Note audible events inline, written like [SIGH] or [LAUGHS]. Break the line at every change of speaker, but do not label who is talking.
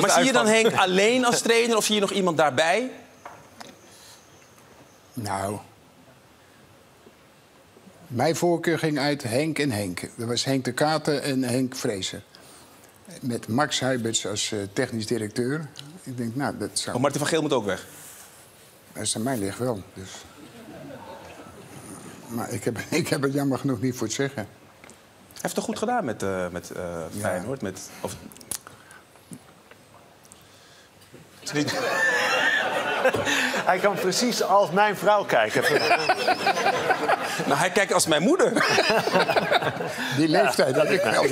Maar zie je dan Henk alleen als trainer of zie je nog iemand daarbij?
Nou. Mijn voorkeur ging uit Henk en Henk. Dat was Henk de Katen en Henk Vrezen. Met Max Huiberts als eh, technisch directeur. Ik denk, nou, dat zou...
Oh, Martin van Geel moet ook weg.
Als het aan mij ligt wel. Dus. Maar ik heb, [LAUGHS] ik heb het jammer genoeg niet voor het zeggen.
Hij heeft het goed gedaan met, eh met eh Feyenoord. Met, of, Het is niet-
Hij kan precies als mijn vrouw kijken.
nou, hij kijkt als mijn moeder.
Die leeftijd had ik wel.